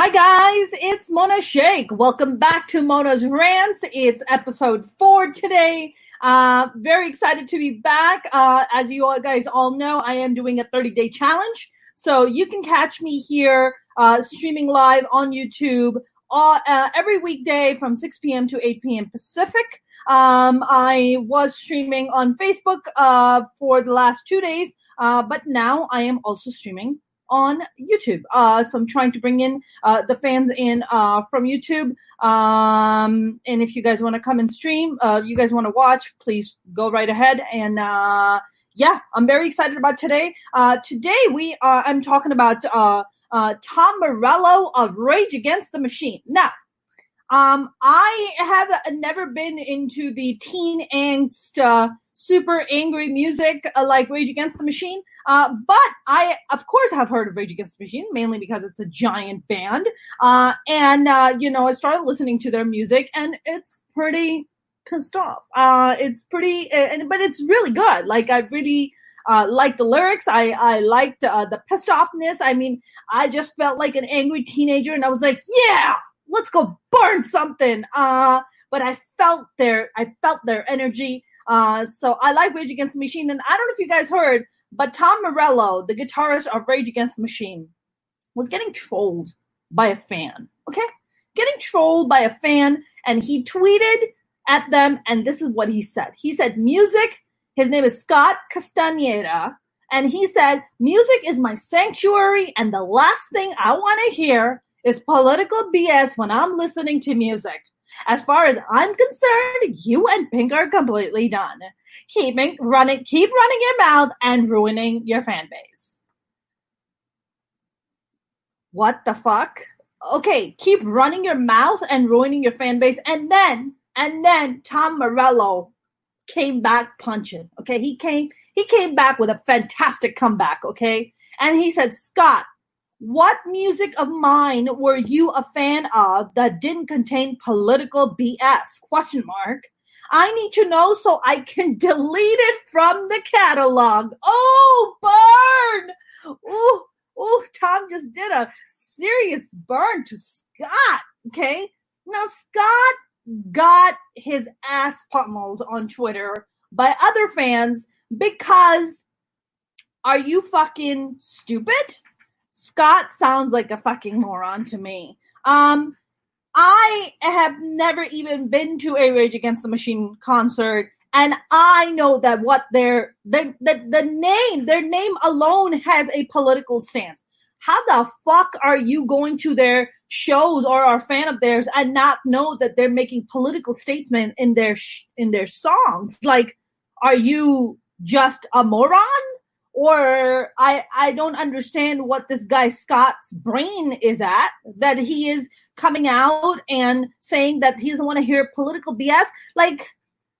Hi guys, it's Mona Sheikh. Welcome back to Mona's Rants. It's episode four today. Uh, very excited to be back. Uh, as you all guys all know, I am doing a 30 day challenge. So you can catch me here uh, streaming live on YouTube uh, every weekday from 6 p.m. to 8 p.m. Pacific. Um, I was streaming on Facebook uh, for the last two days, uh, but now I am also streaming on YouTube. Uh, so I'm trying to bring in uh, the fans in uh, from YouTube. Um, and if you guys want to come and stream, uh, you guys want to watch, please go right ahead. And uh, yeah, I'm very excited about today. Uh, today we I'm talking about Tom Morello of Rage Against the Machine. Now, um, I have never been into the teen angst, super angry music uh, like Rage Against the Machine. Uh, but I, of course, have heard of Rage Against the Machine, mainly because it's a giant band. Uh, and, uh, you know, I started listening to their music and it's pretty pissed off. Uh, it's pretty, but it's really good. Like, I really, uh, like the lyrics. I I liked the pissed offness. I mean, I just felt like an angry teenager, and I was like, yeah, let's go burn something. But I felt their I felt their energy. Uh, so I like Rage Against the Machine, and I don't know if you guys heard, but Tom Morello, the guitarist of Rage Against the Machine, was getting trolled by a fan. Okay, getting trolled by a fan, and he tweeted at them, and this is what he said. He said, "Music." His name is Scott Castaneda. And he said, Music is my sanctuary, and the last thing I want to hear is political BS when I'm listening to music. As far as I'm concerned, you and Pink are completely done. Keeping running, keep running your mouth and ruining your fan base. What the fuck? Okay, keep running your mouth and ruining your fan base, and then and then Tom Morello came back punching. Okay, he came he came back with a fantastic comeback. Okay, and he said, Scott, what music of mine were you a fan of that didn't contain political BS? Question mark. I need to know so I can delete it from the catalog. Oh, burn! Oh, oh, Tom just did a serious burn to Scott. Okay. Now, Scott got his ass pummeled on Twitter by other fans because are you fucking stupid? Scott sounds like a fucking moron to me. Um, I have never even been to a Rage Against the Machine concert, and I know that what their the, the the name, their name alone has a political stance. How the fuck are you going to their shows or are a fan of theirs and not know that they're making political statement in their sh- in their songs? Like, are you just a moron? Or I I don't understand what this guy Scott's brain is at that he is coming out and saying that he doesn't want to hear political BS. Like,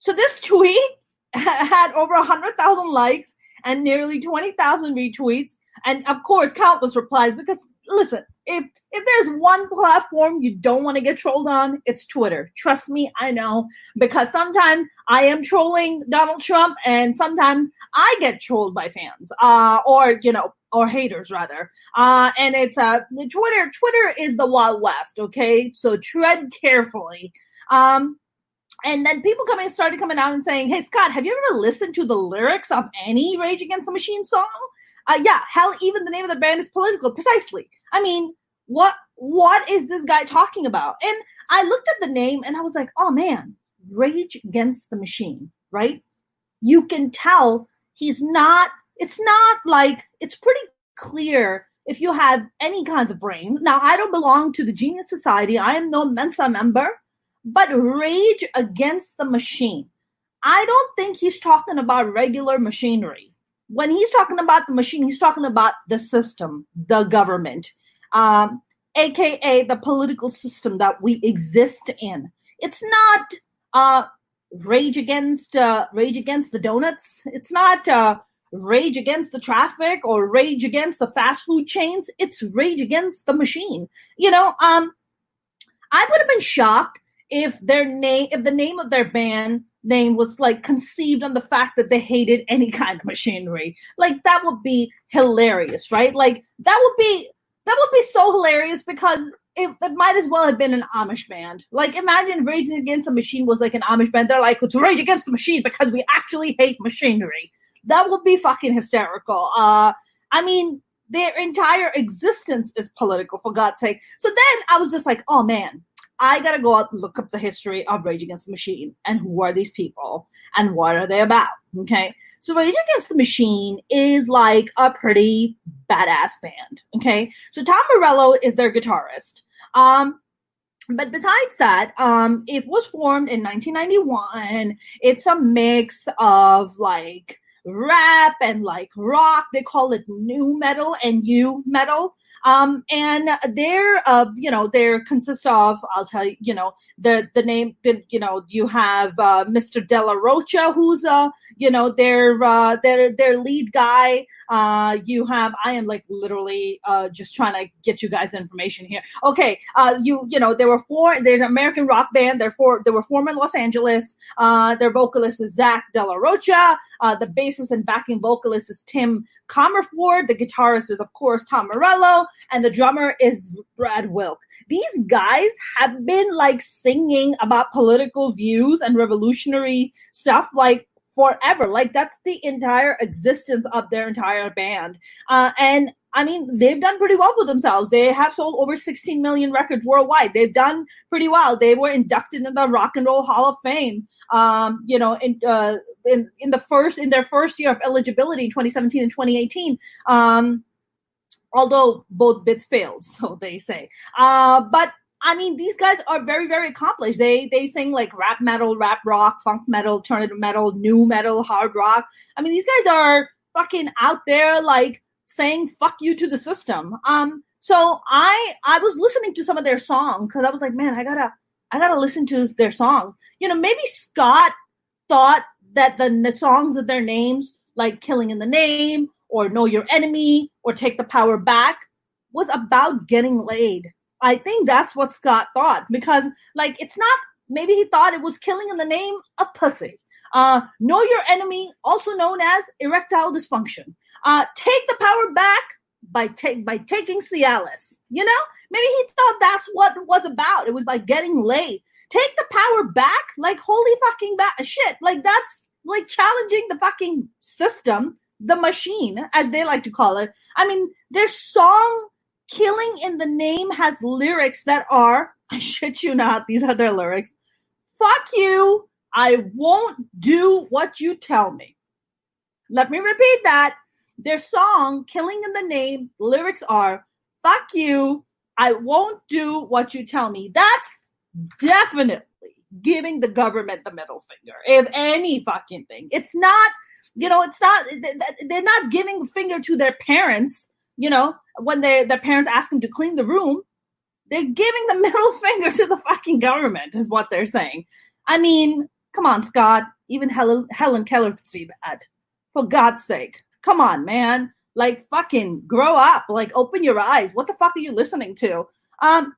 so this tweet had over hundred thousand likes and nearly twenty thousand retweets and of course countless replies because listen if if there's one platform you don't want to get trolled on it's twitter. Trust me i know. Because sometimes i am trolling donald trump and sometimes i get trolled by fans uh or you know or haters rather. Uh and it's uh twitter twitter is the wild west okay? So tread carefully. Um and then people coming started coming out and saying, "Hey Scott, have you ever listened to the lyrics of any Rage Against the Machine song?" Uh, yeah, hell, even the name of the band is political. Precisely. I mean, what what is this guy talking about? And I looked at the name and I was like, oh man, Rage Against the Machine, right? You can tell he's not. It's not like it's pretty clear if you have any kinds of brain. Now, I don't belong to the Genius Society. I am no Mensa member, but Rage Against the Machine. I don't think he's talking about regular machinery when he's talking about the machine, he's talking about the system, the government, um, aka the political system that we exist in. It's not uh, rage against uh, rage against the donuts. It's not uh, rage against the traffic or rage against the fast food chains. It's rage against the machine. You know, um, I would have been shocked if their name, if the name of their band name was like conceived on the fact that they hated any kind of machinery. Like that would be hilarious, right? Like that would be that would be so hilarious because it, it, might as well have been an Amish band. Like, imagine Rage Against the Machine was like an Amish band. They're like, it's Rage Against the Machine because we actually hate machinery. That would be fucking hysterical. Uh, I mean, their entire existence is political, for God's sake. So then I was just like, oh man, I gotta go out and look up the history of Rage Against the Machine and who are these people and what are they about. Okay. So Rage Against the Machine is like a pretty badass band. Okay. So Tom Morello is their guitarist. Um, but besides that, um, it was formed in 1991. It's a mix of like rap and like rock. They call it nu metal and you metal. Um, and they're, uh, you know, they're consist of, I'll tell you, you know, the, the name, the, you know, you have, uh, Mr. de la Rocha, who's, uh, you know, their, uh, their, their lead guy. Uh, you have, I am like literally, uh, just trying to get you guys information here. Okay. Uh, you, you know, there were four, there's an American rock band. They're four, they were formed in Los Angeles. Uh, their vocalist is Zack de la Rocha. Uh, the bassist and backing vocalist is Tim Commerford. The guitarist is, of course, Tom Morello and the drummer is Brad Wilk. These guys have been like singing about political views and revolutionary stuff like forever. Like that's the entire existence of their entire band. Uh, and I mean, they've done pretty well for themselves. They have sold over 16 million records worldwide. They've done pretty well. They were inducted in the Rock and Roll Hall of Fame. Um, you know, in, uh, in in the first in their first year of eligibility, 2017 and 2018. Um, although both bits failed, so they say. Uh, but I mean, these guys are very, very accomplished. They they sing like rap metal, rap rock, funk metal, alternative metal, nu metal, hard rock. I mean, these guys are fucking out there like saying "fuck you" to the system. Um, so I I was listening to some of their songs because I was like, man, I gotta I gotta listen to their song. You know, maybe Scott thought that the, the songs of their names, like "Killing in the Name" or know your enemy or take the power back was about getting laid. I think that's what Scott thought because, like, it's not. Maybe he thought it was killing in the name of pussy. Uh, know your enemy, also known as erectile dysfunction. Uh, take the power back by take by taking Cialis. You know, maybe he thought that's what it was about. It was like getting laid. Take the power back, like holy fucking ba- shit. Like that's like challenging the fucking system the machine, as they like to call it. I mean, their song Killing in the Name has lyrics that are, I shit you not, these are their lyrics. Fuck you. I won't do what you tell me. Let me repeat that. Their song, Killing in the Name, lyrics are, fuck you. I won't do what you tell me. That's definitely giving the government the middle finger, if any fucking thing. It's not you know, it's not they're not giving the finger to their parents. You know, when they their parents ask them to clean the room, they're giving the middle finger to the fucking government, is what they're saying. I mean, come on, Scott. Even Helen Helen Keller could see that. For God's sake, come on, man. Like fucking grow up. Like open your eyes. What the fuck are you listening to? Um,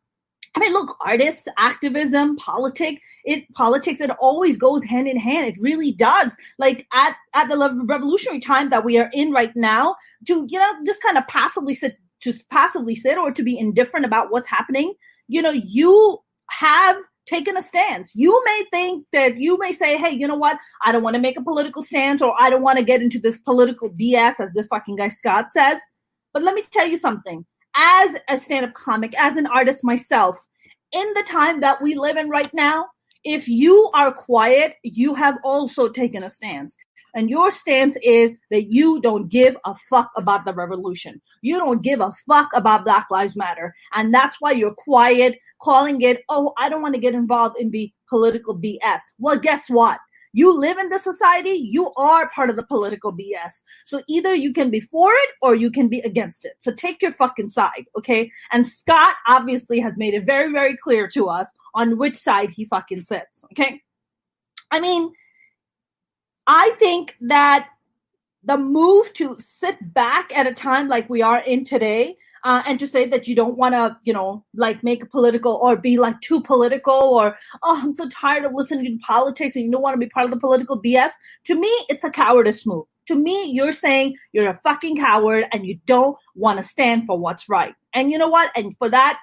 I mean, look, artists, activism, politics, it politics, it always goes hand in hand. It really does. Like at at the revolutionary time that we are in right now, to you know, just kind of passively sit, just passively sit, or to be indifferent about what's happening. You know, you have taken a stance. You may think that you may say, hey, you know what? I don't want to make a political stance, or I don't want to get into this political BS, as this fucking guy Scott says. But let me tell you something as a stand up comic, as an artist myself, in the time that we live in right now, if you are quiet, you have also taken a stance. And your stance is that you don't give a fuck about the revolution. You don't give a fuck about Black Lives Matter. And that's why you're quiet, calling it, oh, I don't want to get involved in the political BS. Well, guess what? You live in this society, you are part of the political BS. So either you can be for it or you can be against it. So take your fucking side, okay? And Scott obviously has made it very, very clear to us on which side he fucking sits, okay? I mean, I think that the move to sit back at a time like we are in today uh, and to say that you don't want to, you know, like make a political or be like too political or, oh, I'm so tired of listening to politics and you don't want to be part of the political BS. To me, it's a cowardice move. To me, you're saying you're a fucking coward and you don't want to stand for what's right. And you know what? And for that,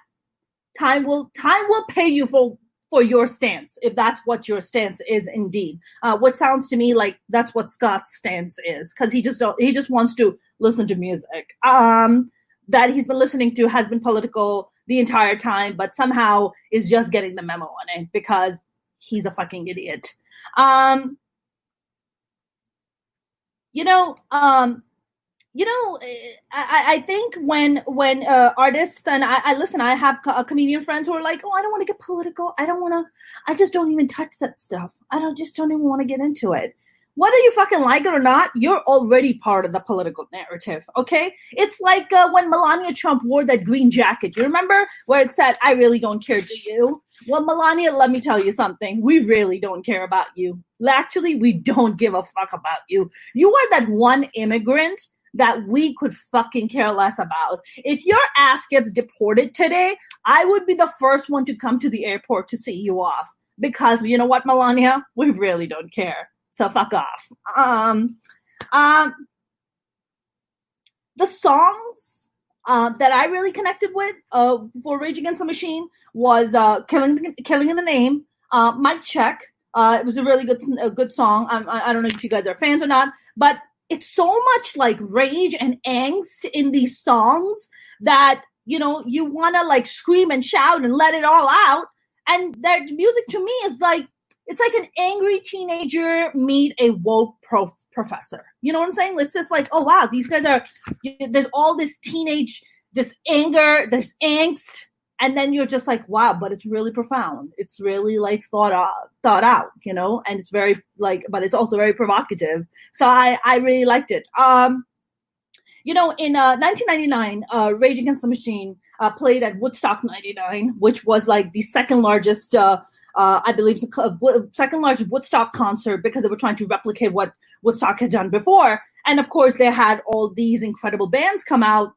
time will time will pay you for for your stance if that's what your stance is indeed. Uh, what sounds to me like that's what scott's stance is because he just don't he just wants to listen to music. Um that he's been listening to has been political the entire time but somehow is just getting the memo on it because he's a fucking idiot. Um you know um you know, eh, I, I think when when uh, artists and I, I listen, I have co- comedian friends who are like, "Oh, I don't want to get political. I don't want to. I just don't even touch that stuff. I don't just don't even want to get into it." Whether you fucking like it or not, you're already part of the political narrative. Okay, it's like uh, when Melania Trump wore that green jacket. You remember where it said, "I really don't care." Do you? Well, Melania, let me tell you something. We really don't care about you. Actually, we don't give a fuck about you. You are that one immigrant that we could fucking care less about. If your ass gets deported today, I would be the first one to come to the airport to see you off. Because you know what, Melania? We really don't care. So fuck off. Um, um, the songs uh, that I really connected with uh, for Rage Against the Machine was uh, "Killing Killing in the Name," uh, "Mic Check." Uh, it was a really good a good song. I, I don't know if you guys are fans or not, but it's so much like rage and angst in these songs that you know you want to like scream and shout and let it all out. And that music to me is like it's like an angry teenager meet a woke prof- professor. You know what i'm saying? It's just like oh wow these guys are there's all this teenage this anger there's angst and then you're just like wow but it's really profound it's really like thought out thought out you know and it's very like but it's also very provocative so i i really liked it um you know in uh 1999 uh rage against the machine uh played at woodstock 99 which was like the second largest uh uh, I believe the second largest Woodstock concert because they were trying to replicate what Woodstock had done before. And of course, they had all these incredible bands come out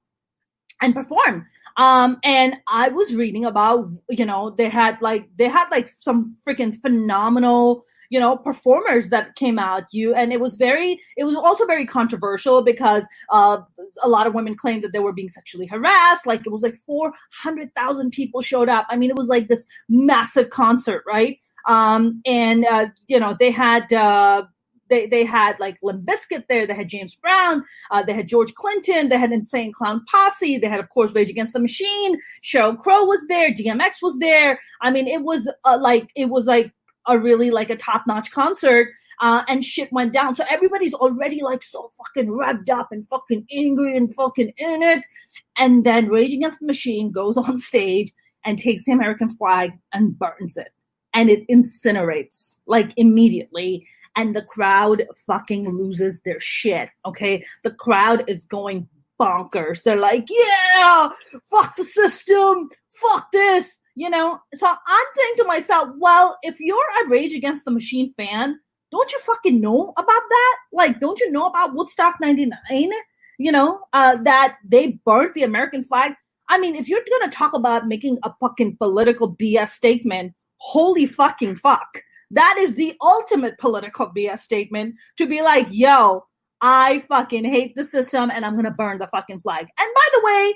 and perform. Um, and I was reading about, you know, they had like they had like some freaking phenomenal, you know, performers that came out. You and it was very, it was also very controversial because uh, a lot of women claimed that they were being sexually harassed. Like it was like four hundred thousand people showed up. I mean, it was like this massive concert, right? Um, and uh, you know, they had. Uh, they they had like Limp Bizkit there, they had James Brown, uh, they had George Clinton, they had Insane Clown Posse, they had of course Rage Against the Machine, Sheryl Crow was there, DMX was there. I mean, it was uh, like it was like a really like a top notch concert. Uh, and shit went down. So everybody's already like so fucking revved up and fucking angry and fucking in it. And then Rage Against the Machine goes on stage and takes the American flag and burns it. And it incinerates like immediately and the crowd fucking loses their shit. Okay. The crowd is going bonkers. They're like, yeah, fuck the system, fuck this, you know? So I'm thinking to myself, well, if you're a Rage Against the Machine fan, don't you fucking know about that? Like, don't you know about Woodstock 99? You know, uh, that they burnt the American flag. I mean, if you're gonna talk about making a fucking political BS statement, holy fucking fuck. That is the ultimate political BS statement to be like, yo, I fucking hate the system and I'm going to burn the fucking flag. And by the way,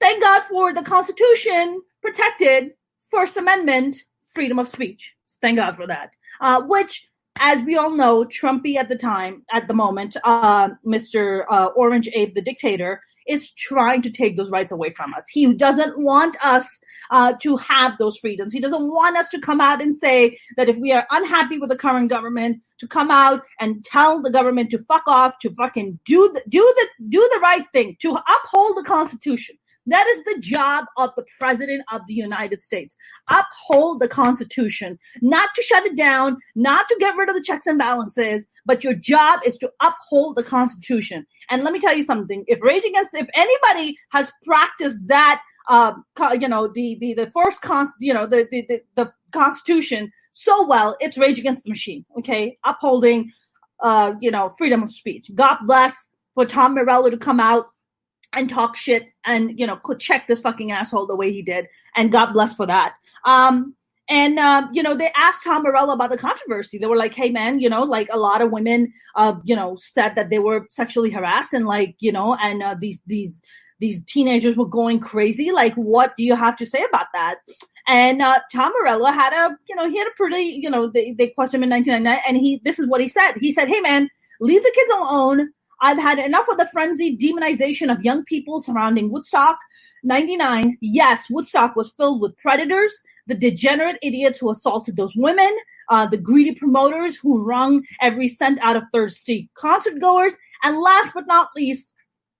thank God for the Constitution protected First Amendment freedom of speech. Thank God for that. Uh, which, as we all know, Trumpy at the time, at the moment, uh, Mr. Uh, Orange Abe, the dictator, is trying to take those rights away from us. He doesn't want us uh, to have those freedoms. He doesn't want us to come out and say that if we are unhappy with the current government, to come out and tell the government to fuck off, to fucking do the, do the do the right thing, to uphold the Constitution. That is the job of the president of the United States. Uphold the Constitution, not to shut it down, not to get rid of the checks and balances, but your job is to uphold the Constitution. And let me tell you something: if Rage Against, if anybody has practiced that, uh, you know, the the the first con, you know, the the the, the Constitution so well, it's Rage Against the Machine. Okay, upholding, uh, you know, freedom of speech. God bless for Tom Morello to come out and talk shit and you know could check this fucking asshole the way he did and god bless for that um and um, you know, they asked Tom Morello about the controversy. They were like, "Hey, man, you know, like a lot of women, uh, you know, said that they were sexually harassed, and like, you know, and uh, these these these teenagers were going crazy. Like, what do you have to say about that?" And uh, Tom Morello had a, you know, he had a pretty, you know, they they questioned him in 1999, and he this is what he said. He said, "Hey, man, leave the kids alone." I've had enough of the frenzied demonization of young people surrounding Woodstock. 99, yes, Woodstock was filled with predators, the degenerate idiots who assaulted those women, uh, the greedy promoters who wrung every cent out of thirsty concert goers, and last but not least,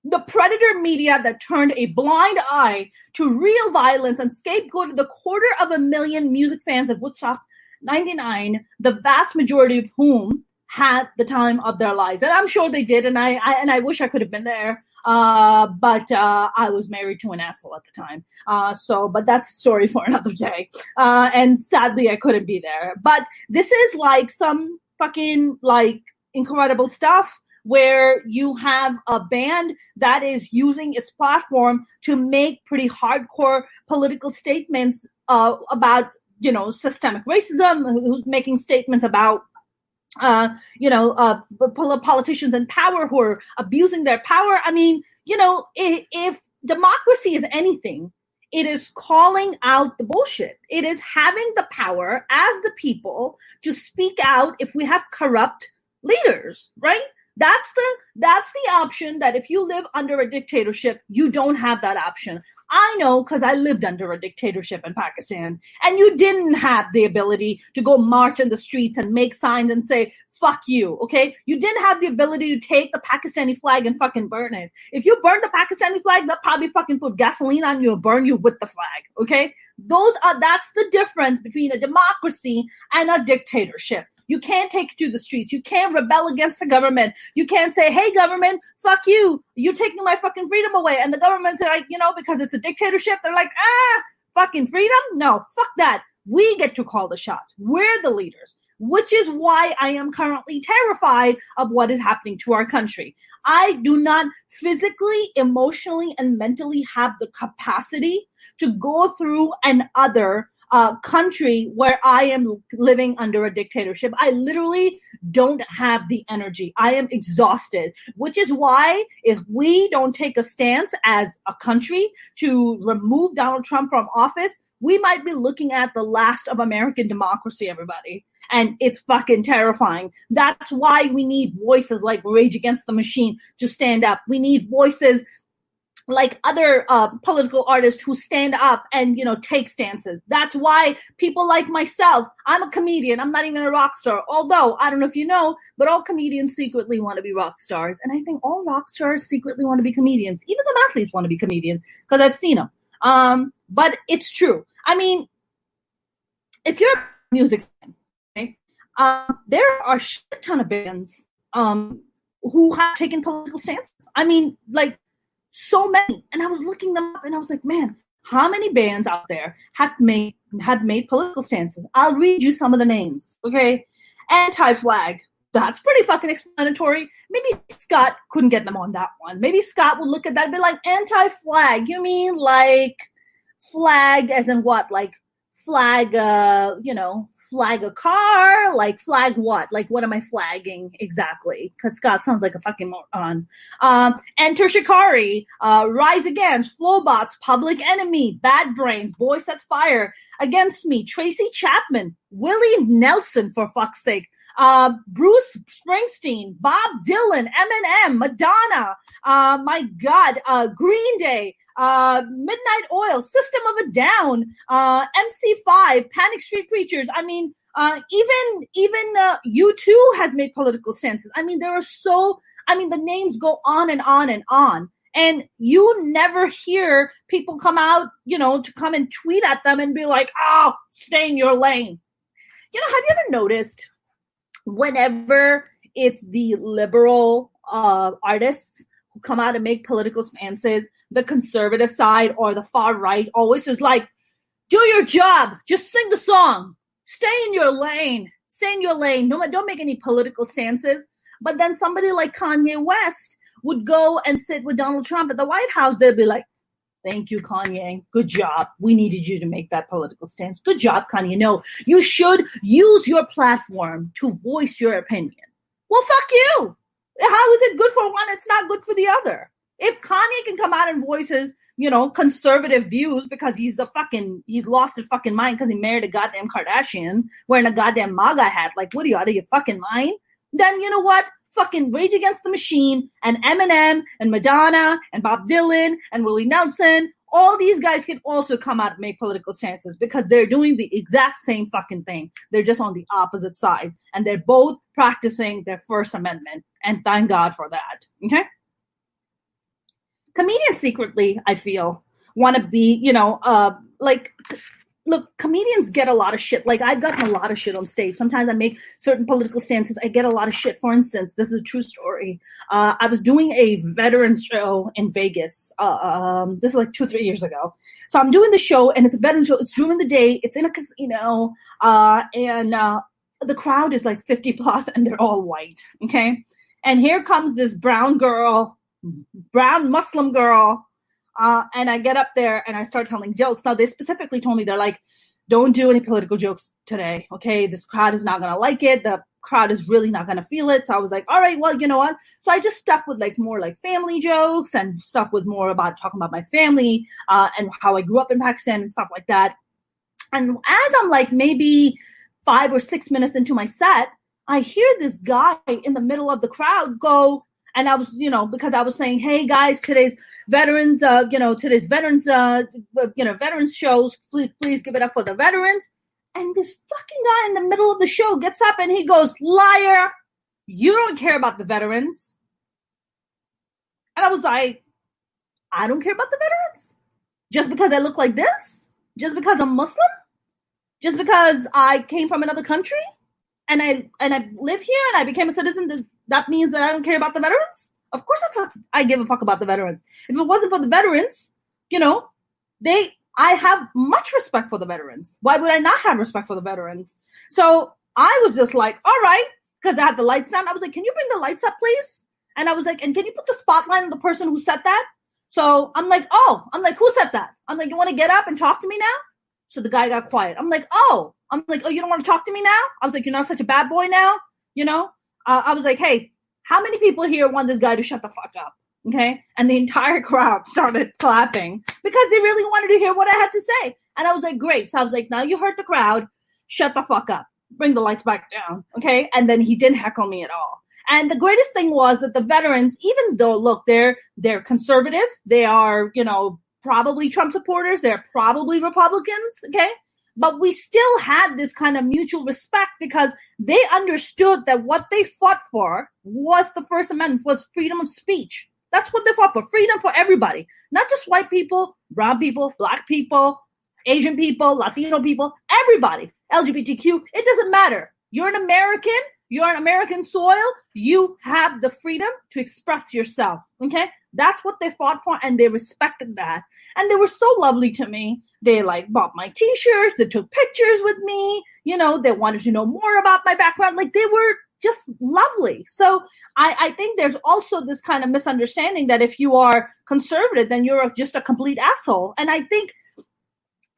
the predator media that turned a blind eye to real violence and scapegoated the quarter of a million music fans of Woodstock 99, the vast majority of whom had the time of their lives. And I'm sure they did, and I, I and I wish I could have been there. Uh, but uh, I was married to an asshole at the time. Uh, so, but that's a story for another day. Uh, and sadly, I couldn't be there. But this is like some fucking like incredible stuff where you have a band that is using its platform to make pretty hardcore political statements uh, about you know systemic racism who's making statements about uh, you know, uh, politicians in power who are abusing their power. I mean, you know, if, if democracy is anything, it is calling out the bullshit. It is having the power as the people to speak out if we have corrupt leaders, right? That's the that's the option that if you live under a dictatorship, you don't have that option. I know because I lived under a dictatorship in Pakistan, and you didn't have the ability to go march in the streets and make signs and say fuck you. Okay, you didn't have the ability to take the Pakistani flag and fucking burn it. If you burn the Pakistani flag, they'll probably fucking put gasoline on you and burn you with the flag. Okay, those are that's the difference between a democracy and a dictatorship. You can't take to the streets. You can't rebel against the government. You can't say, hey, government, fuck you. You're taking my fucking freedom away. And the government's like, you know, because it's a dictatorship, they're like, ah, fucking freedom? No, fuck that. We get to call the shots. We're the leaders which is why I am currently terrified of what is happening to our country. I do not physically, emotionally, and mentally have the capacity to go through another uh, country where I am living under a dictatorship. I literally don't have the energy. I am exhausted, which is why if we don't take a stance as a country to remove Donald Trump from office, we might be looking at the last of American democracy, everybody. And it's fucking terrifying. That's why we need voices like Rage Against the Machine to stand up. We need voices like other uh, political artists who stand up and you know take stances. That's why people like myself i'm a comedian i'm not even a rock star although i don't know if you know but all comedians secretly want to be rock stars and i think all rock stars secretly want to be comedians. Even some athletes want to be comedians because i've seen them um, but it's true. I mean if you're a music fan okay, um, there are a ton of bands um, who have taken political stances. I mean like so many. And I was looking them up and I was like, man, how many bands out there have made have made political stances? I'll read you some of the names. Okay. Anti-flag. That's pretty fucking explanatory. Maybe Scott couldn't get them on that one. Maybe Scott would look at that and be like, anti-flag. You mean like flag as in what? Like flag uh, you know, flag a car? Like flag what? Like what am I flagging exactly? Because Scott sounds like a fucking moron. Um, enter Shikari, uh, Rise Against, Flobots, Public Enemy, Bad Brains, Boy Sets Fire, Against Me, Tracy Chapman, Willie Nelson, for fuck's sake, uh, Bruce Springsteen, Bob Dylan, Eminem, Madonna, uh, my God, uh, Green Day, uh, Midnight Oil, System of a Down, uh, MC5, Manic Street Preachers. I mean, uh, even even uh, U2 has made political stances. I mean, there are so. I mean, the names go on and on and on. And you never hear people come out, you know, to come and tweet at them and be like, oh, stay in your lane. You know, have you ever noticed whenever it's the liberal uh, artists who come out and make political stances, the conservative side or the far right always is like, do your job, just sing the song, stay in your lane, stay in your lane. No, don't make any political stances. But then somebody like Kanye West would go and sit with Donald Trump at the White House. They'd be like, Thank you, Kanye. Good job. We needed you to make that political stance. Good job, Kanye. No, you should use your platform to voice your opinion. Well, fuck you. How is it good for one? It's not good for the other. If Kanye can come out and voice his, you know, conservative views because he's a fucking, he's lost his fucking mind because he married a goddamn Kardashian wearing a goddamn MAGA hat, like, what are you out of your fucking mind? Then you know what? fucking Rage Against the Machine and Eminem and Madonna and Bob Dylan and Willie Nelson, all these guys can also come out and make political stances because they're doing the exact same fucking thing. They're just on the opposite sides and they're both practicing their First Amendment. And thank God for that. Okay? Comedians secretly, I feel, want to be, you know, uh, like look, comedians get a lot of shit. Like I've gotten a lot of shit on stage. Sometimes I make certain political stances. I get a lot of shit. For instance, this is a true story. Uh, I was doing a veteran show in Vegas. Uh, um, this is like two, three years ago. So I'm doing the show, and it's a veteran show. It's during the day. It's in a casino, uh, and uh, the crowd is like 50 plus, and they're all white. Okay, and here comes this brown girl, brown Muslim girl uh, and I get up there and I start telling jokes. Now they specifically told me they're like, don't do any political jokes today. Okay, this crowd is not gonna like it. The crowd is really not gonna feel it. So I was like, all right, well, you know what? So I just stuck with like more like family jokes and stuck with more about talking about my family uh, and how I grew up in Pakistan and stuff like that. And as I'm like maybe five or six minutes into my set, I hear this guy in the middle of the crowd go, and I was, you know, because I was saying, hey guys, today's veterans, uh, you know, today's veterans, uh, you know, veterans shows, please, please give it up for the veterans. And this fucking guy in the middle of the show gets up and he goes, liar, you don't care about the veterans. And I was like, I don't care about the veterans. Just because I look like this, just because I'm Muslim, just because I came from another country? And I and I live here and I became a citizen that means that I don't care about the veterans? Of course I fuck, I give a fuck about the veterans. If it wasn't for the veterans, you know, they I have much respect for the veterans. Why would I not have respect for the veterans? So I was just like, all right, because I had the lights down. I was like, can you bring the lights up, please? And I was like, and can you put the spotlight on the person who said that? So I'm like, oh, I'm like, who said that? I'm like, you want to get up and talk to me now? So the guy got quiet. I'm like, oh, I'm like, oh, you don't want to talk to me now? I was like, you're not such a bad boy now, you know? Uh, I was like, hey, how many people here want this guy to shut the fuck up? Okay. And the entire crowd started clapping because they really wanted to hear what I had to say. And I was like, great. So I was like, now you heard the crowd. Shut the fuck up. Bring the lights back down. Okay. And then he didn't heckle me at all. And the greatest thing was that the veterans, even though look, they're they're conservative, they are, you know, probably Trump supporters, they're probably Republicans, okay? But we still had this kind of mutual respect because they understood that what they fought for was the First Amendment, was freedom of speech. That's what they fought for freedom for everybody, not just white people, brown people, black people, Asian people, Latino people, everybody, LGBTQ. It doesn't matter. You're an American, you're on American soil, you have the freedom to express yourself. Okay? That's what they fought for, and they respected that. And they were so lovely to me. They like bought my t-shirts, they took pictures with me, you know, they wanted to know more about my background. Like they were just lovely. So I, I think there's also this kind of misunderstanding that if you are conservative, then you're just a complete asshole. And I think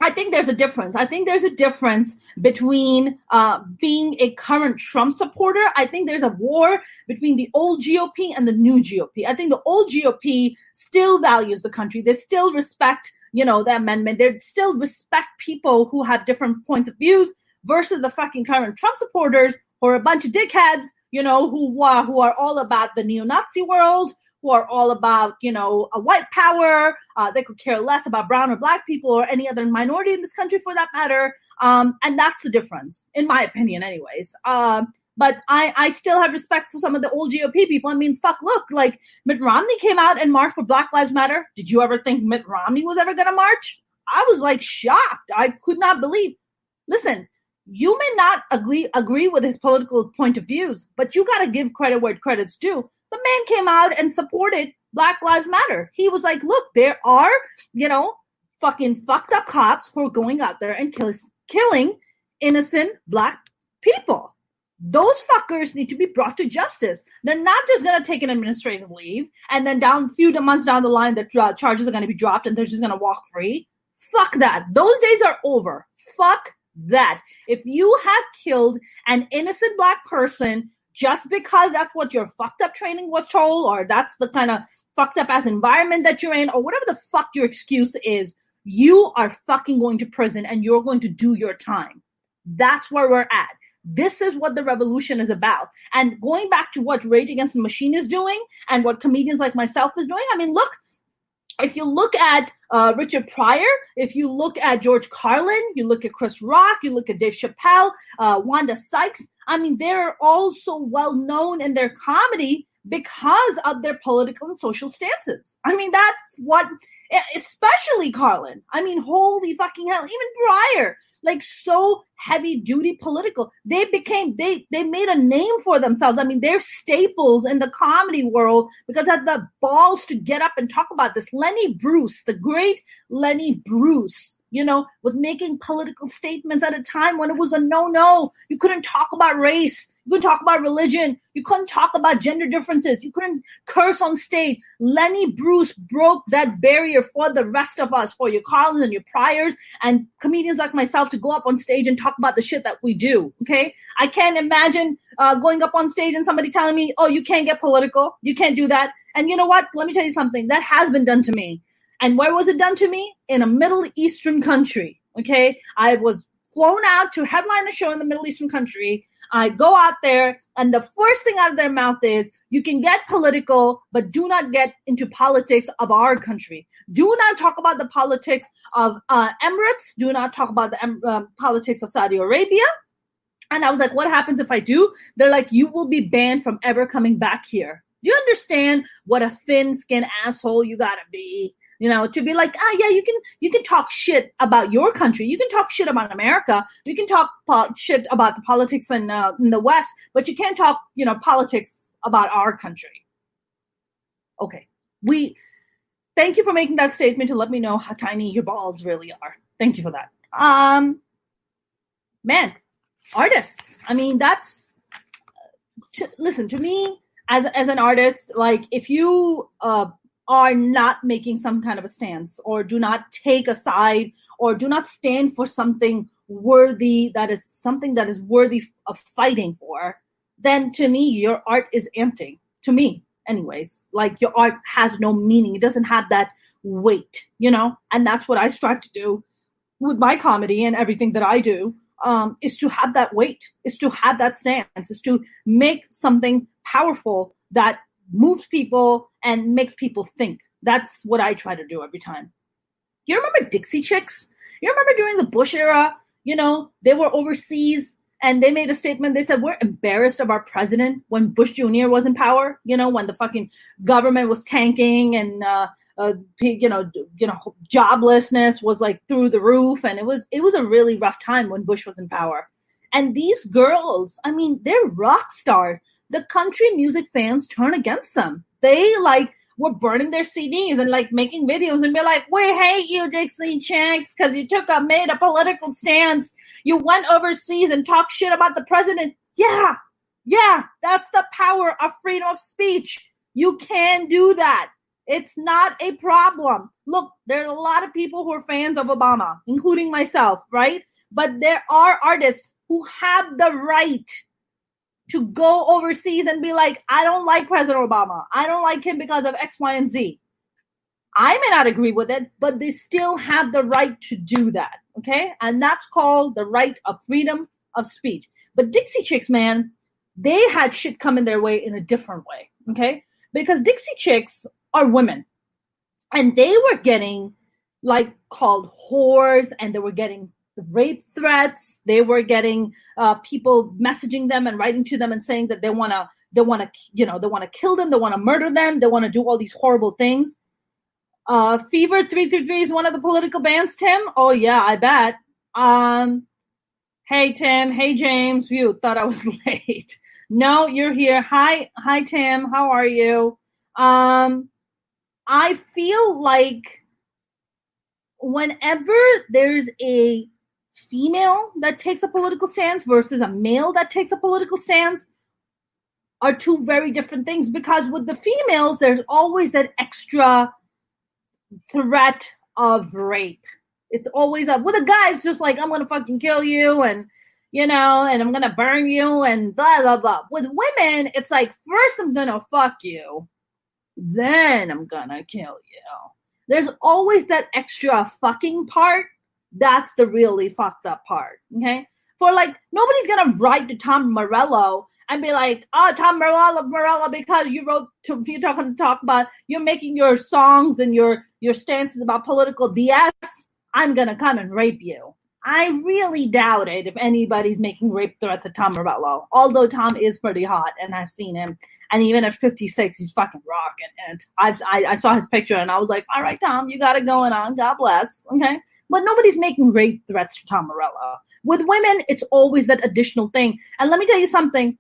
I think there's a difference. I think there's a difference between uh, being a current Trump supporter. I think there's a war between the old GOP and the new GOP. I think the old GOP still values the country. They still respect, you know, the amendment. They still respect people who have different points of views versus the fucking current Trump supporters who are a bunch of dickheads, you know, who are who are all about the neo-Nazi world, who are all about, you know, a white power. Uh, they could care less about brown or black people or any other minority in this country for that matter. Um, and that's the difference, in my opinion, anyways. Um, but I, I still have respect for some of the old GOP people. I mean, fuck, look, like Mitt Romney came out and marched for Black Lives Matter. Did you ever think Mitt Romney was ever going to march? I was like shocked. I could not believe. Listen, you may not agree agree with his political point of views, but you got to give credit where credit's due. The man came out and supported Black Lives Matter. He was like, "Look, there are, you know, fucking fucked up cops who are going out there and kill, killing innocent black people." those fuckers need to be brought to justice. They're not just to take an administrative leave and then down few months down the line, the uh, charges are to be dropped and they're just to walk free. Fuck that. Those days are over. Fuck that. If you have killed an innocent black person just because that's what your fucked up training was told, or that's the kind of fucked up ass environment that you're in, or whatever the fuck your excuse is, you are fucking going to prison and you're going to do your time. That's where we're at. This is what the revolution is about. And going back to what Rage Against the Machine is doing and what comedians like myself is doing, I mean, look, if you look at uh, Richard Pryor, if you look at George Carlin, you look at Chris Rock, you look at Dave Chappelle, uh, Wanda Sykes, I mean, they're all so well known in their comedy because of their political and social stances. I mean, that's what, especially Carlin. I mean, holy fucking hell, even Pryor like so heavy duty political. They became they they made a name for themselves. I mean, they're staples in the comedy world because of the balls to get up and talk about this. Lenny Bruce, the great Lenny Bruce, you know, was making political statements at a time when it was a no-no. You couldn't talk about race. You couldn't talk about religion. You couldn't talk about gender differences. You couldn't curse on stage. Lenny Bruce broke that barrier for the rest of us, for your Carlins and your Pryors and comedians like myself to go up on stage and talk about the shit that we do. Okay. I can't imagine uh, going up on stage and somebody telling me, oh, you can't get political. You can't do that. And you know what? Let me tell you something that has been done to me. And where was it done to me? In a Middle Eastern country. Okay. I was flown out to headline a show in the Middle Eastern country. I go out there, and the first thing out of their mouth is, you can get political, but do not get into politics of our country. Do not talk about the politics of uh, Emirates. Do not talk about the um, uh, politics of Saudi Arabia. And I was like, what happens if I do? They're like, you will be banned from ever coming back here. Do you understand what a thin skinned asshole you gotta be? You know to be like ah yeah you can you can talk shit about your country. You can talk shit about america. You can talk po- shit about the politics in, uh, in the west but you can't talk you know politics about our country. Okay. We thank you for making that statement to let me know how tiny your balls really are. Thank you for that. Um man artists. I mean that's to, listen to me as as an artist like if you uh are not making some kind of a stance or do not take a side or do not stand for something worthy that is something that is worthy of fighting for then to me your art is empty. To me anyways. Like your art has no meaning. It doesn't have that weight you know? And that's what i strive to do with my comedy and everything that i do um, is to have that weight is to have that stance is to make something powerful that moves people and makes people think. That's what I try to do every time. You remember Dixie Chicks? You remember during the Bush era, you know, they were overseas and they made a statement. They said, We're embarrassed of our president when Bush Jr. was in power, you know, when the fucking government was tanking and, uh, uh, you know, you know, joblessness was like through the roof, and it was it was a really rough time when Bush was in power. And these girls, I mean, they're rock stars the country music fans turn against them. They like were burning their CDs and like making videos and be like, "We hate you, Dixie Chicks, because you took a made a political stance. You went overseas and talked shit about the president." Yeah, yeah, that's the power of freedom of speech. You can do that. It's not a problem. Look, there's a lot of people who are fans of Obama, including myself, right? But there are artists who have the right to go overseas and be like, I don't like President Obama. I don't like him because of X, Y, and Z. I may not agree with it, but they still have the right to do that. Okay. And that's called the right of freedom of speech. But Dixie Chicks, man, they had shit coming their way in a different way. Okay. Because Dixie Chicks are women and they were getting like called whores and they were getting rape threats. They were getting uh, people messaging them and writing to them and saying that they want to, they want to, you know, they want to kill them, they want to murder them, they want to do all these horrible things. Uh, Fever three three three is one of the political bands. Tim, oh yeah, I bet. Um, hey Tim, hey James, you thought I was late. No, you're here. Hi, hi Tim, how are you? Um, I feel like whenever there's a female that takes a political stance versus a male that takes a political stance are two very different things. Because with the females there's always that extra threat of rape. It's always up with the guys just like i'm gonna fucking kill you and you know and i'm gonna burn you and blah blah blah. With women it's like first i'm gonna fuck you then i'm gonna kill you. There's always that extra fucking part that's the really fucked up part okay for like nobody's gonna write to tom morello and be like, oh, Tom Morello, Morello, because you wrote to, you're talking to talk about, you're making your songs and your your stances about political BS. I'm gonna come and rape you. I really doubt it if anybody's making rape threats at Tom Morello. Although Tom is pretty hot, and I've seen him, and even at 56, he's fucking rocking. And I've I, I saw his picture, and I was like, all right, Tom, you got it going on. God bless. Okay, but nobody's making rape threats to Tom Morello. With women, it's always that additional thing. And let me tell you something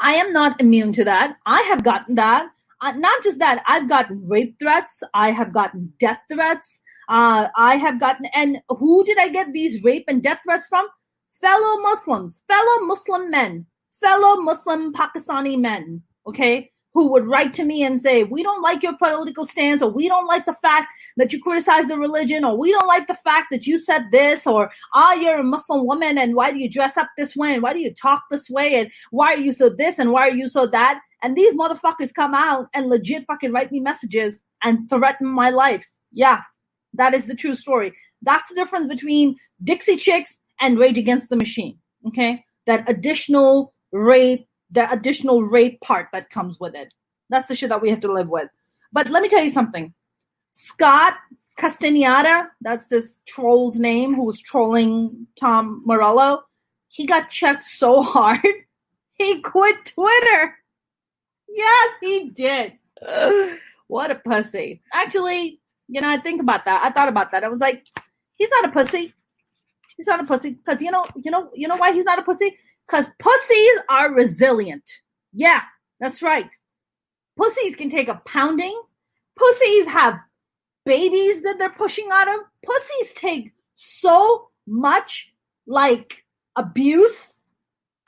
I am not immune to that. I have gotten that. Uh, not just that, I've gotten rape threats. I have gotten death threats. Uh, I have gotten, and who did I get these rape and death threats from? Fellow Muslims, fellow Muslim men, fellow Muslim Pakistani men. Okay who would write to me and say, We don't like your political stance, or we don't like the fact that you criticize the religion, or we don't like the fact that you said this, or ah, oh, you're a Muslim woman, and why do you dress up this way, and why do you talk this way, and why are you so this, and why are you so that? And these motherfuckers come out and legit fucking write me messages and threaten my life. Yeah, that is the true story. That's the difference between Dixie Chicks and Rage Against the Machine. Okay, that additional rape the additional rape part that comes with it. That's the shit that we have to live with. But let me tell you something. Scott Castaneda, that's this troll's name who was trolling Tom Morello. He got checked so hard, he quit Twitter. Yes, he did. what a pussy. Actually, you know, I think about that. I thought about that. I was like, he's not a pussy. He's not a pussy because you know, you know, you know why he's not a pussy? Because pussies are resilient. Yeah, that's right. Pussies can take a pounding. Pussies have babies that they're pushing out of. Pussies take so much like abuse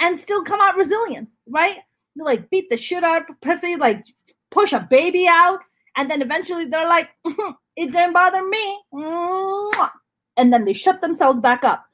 and still come out resilient, right? They like beat the shit out of pussy, like push a baby out, and then eventually they're like, it didn't bother me. And then they shut themselves back up.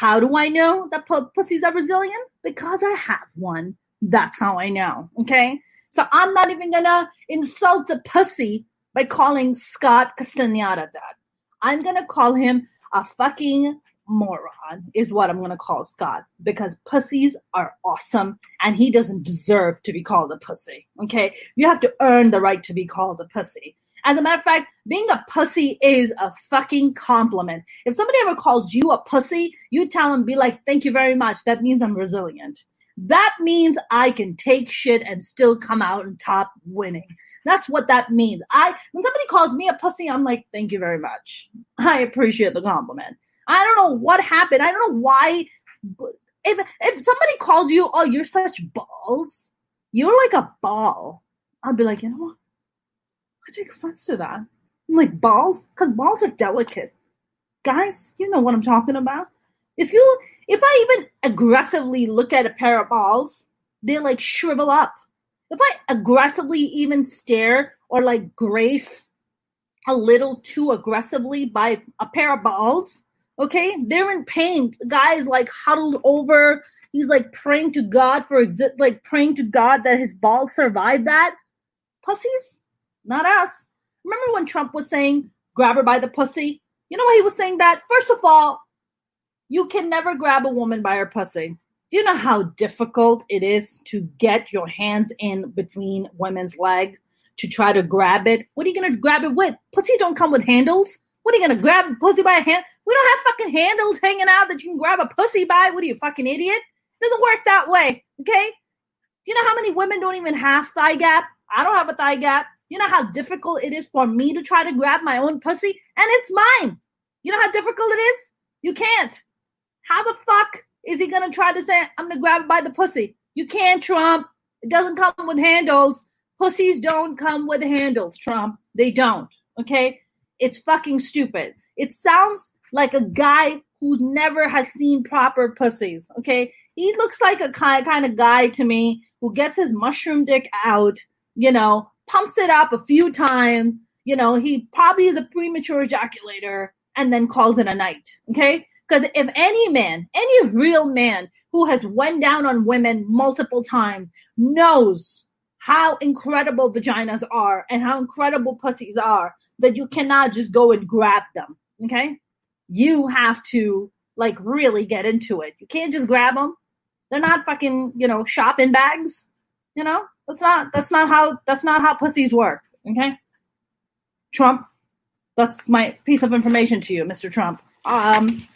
How do I know that p- pussies are resilient? Because I have one. That's how I know. Okay. So I'm not even gonna insult a pussy by calling Scott Castaneda that. I'm gonna call him a fucking moron, is what I'm gonna call Scott, because pussies are awesome and he doesn't deserve to be called a pussy. Okay. You have to earn the right to be called a pussy. As a matter of fact, being a pussy is a fucking compliment. If somebody ever calls you a pussy, you tell them, be like, thank you very much. That means I'm resilient. That means I can take shit and still come out on top winning. That's what that means. I when somebody calls me a pussy, I'm like, thank you very much. I appreciate the compliment. I don't know what happened. I don't know why. If if somebody calls you, oh, you're such balls, you're like a ball. I'll be like, you know what? I take offense to that. I'm like balls, because balls are delicate. Guys, you know what I'm talking about. If you if I even aggressively look at a pair of balls, they like shrivel up. If I aggressively even stare or like grace a little too aggressively by a pair of balls, okay, they're in pain. The guy is like huddled over. He's like praying to God for exit, like praying to God that his balls survive that. Pussies, not us. Remember when Trump was saying, grab her by the pussy? You know why he was saying that? First of all, you can never grab a woman by her pussy. Do you know how difficult it is to get your hands in between women's legs to try to grab it? What are you going to grab it with? Pussy don't come with handles. What are you going to grab pussy by a hand? We don't have fucking handles hanging out that you can grab a pussy by. What are you, fucking idiot? It doesn't work that way, okay? Do you know how many women don't even have thigh gap? I don't have a thigh gap. You know how difficult it is for me to try to grab my own pussy? And it's mine. You know how difficult it is? You can't. How the fuck is he gonna try to say, I'm gonna grab it by the pussy? You can't, Trump. It doesn't come with handles. Pussies don't come with handles, Trump. They don't. Okay? It's fucking stupid. It sounds like a guy who never has seen proper pussies. Okay, he looks like a kind kind of guy to me who gets his mushroom dick out, you know, pumps it up a few times. You know, he probably is a premature ejaculator and then calls it a night. Okay, because if any man, any real man who has went down on women multiple times knows how incredible vaginas are and how incredible pussies are, that you cannot just go and grab them. Okay. You have to like really get into it. You can't just grab them. They're not fucking, you know, shopping bags. You know, that's not, that's not how, that's not how pussies work. Okay. Trump, that's my piece of information to you, Mr. Trump. Um,